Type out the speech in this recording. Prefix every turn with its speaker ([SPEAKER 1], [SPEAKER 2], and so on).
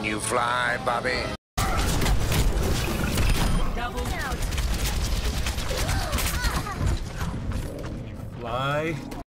[SPEAKER 1] Can you fly, Bobby? Double.
[SPEAKER 2] Fly.